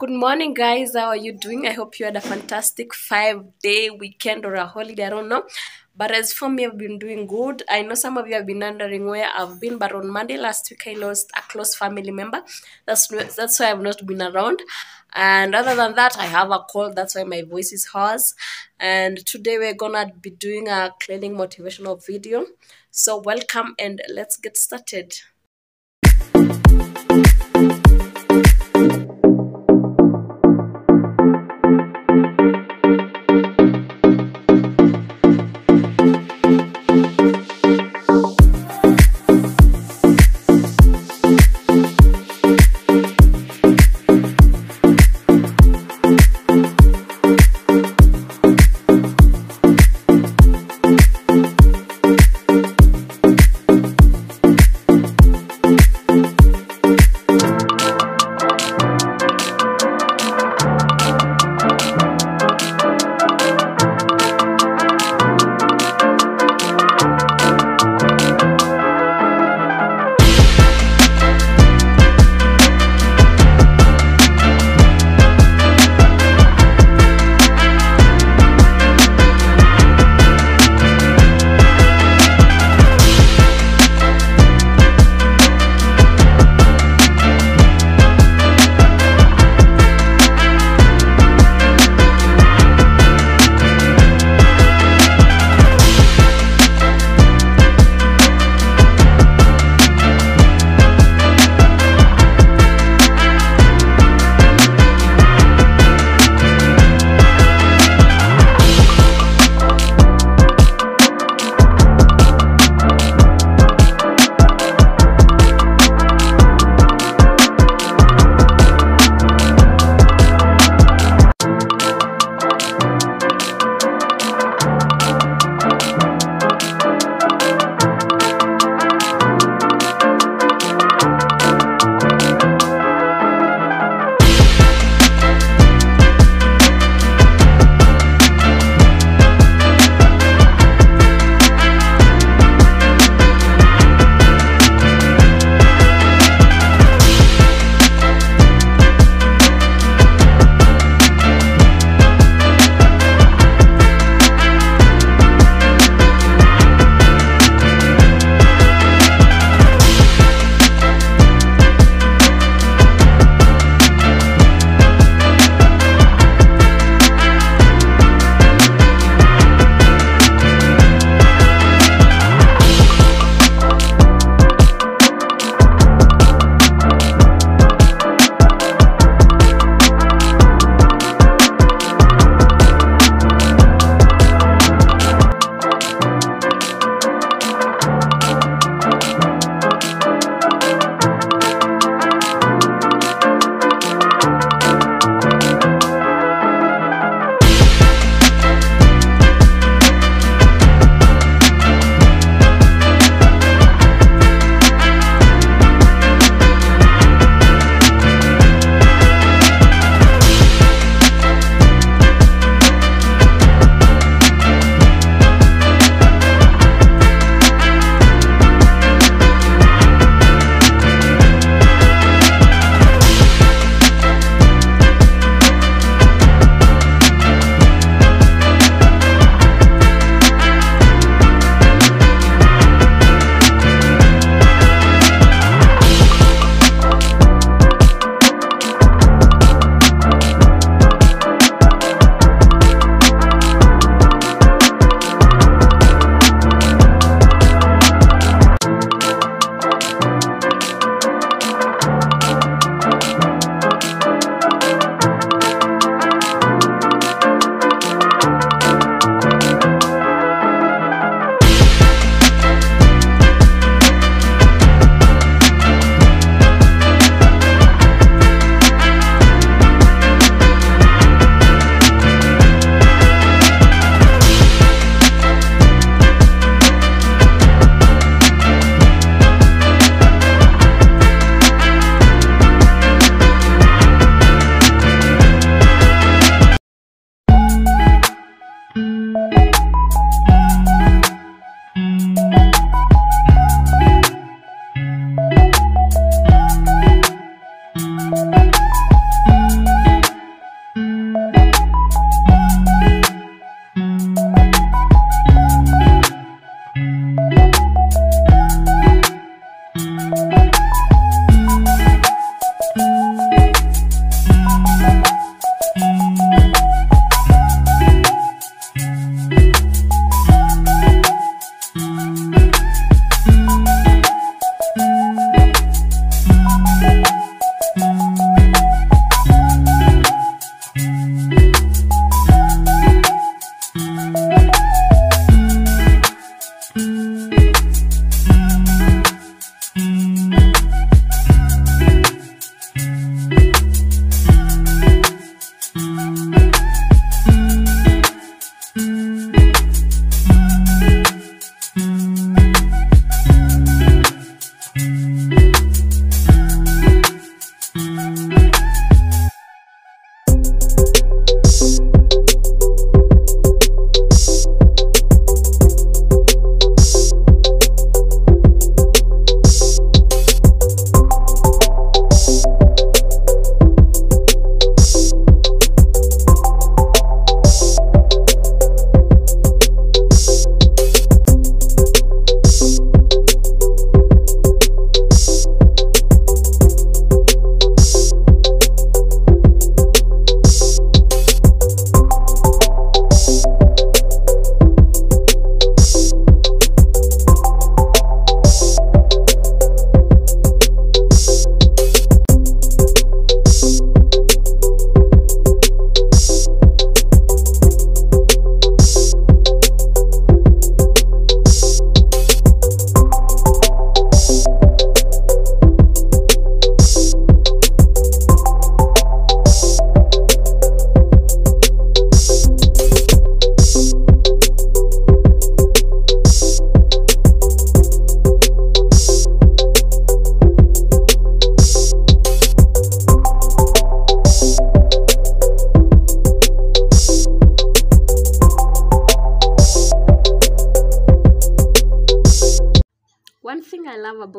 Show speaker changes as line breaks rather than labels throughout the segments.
Good morning, guys. How are you doing? I hope you had a fantastic five day weekend or a holiday. I don't know. But as for me, I've been doing good. I know some of you have been wondering where I've been, but on Monday last week, I lost a close family member. That's that's why I've not been around. And other than that, I have a cold. That's why my voice is hoarse. And today we're gonna be doing a cleaning motivational video. So welcome and let's get started.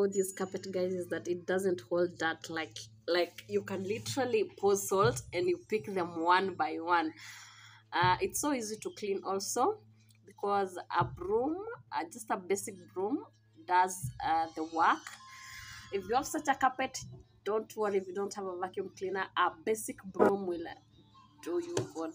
About this carpet guys is that it doesn't hold dirt like like you can literally pour salt and you pick them one by one. Uh, it's so easy to clean also because a broom uh, just a basic broom does uh, the work. If you have such a carpet don't worry if you don't have a vacuum cleaner. A basic broom will do you good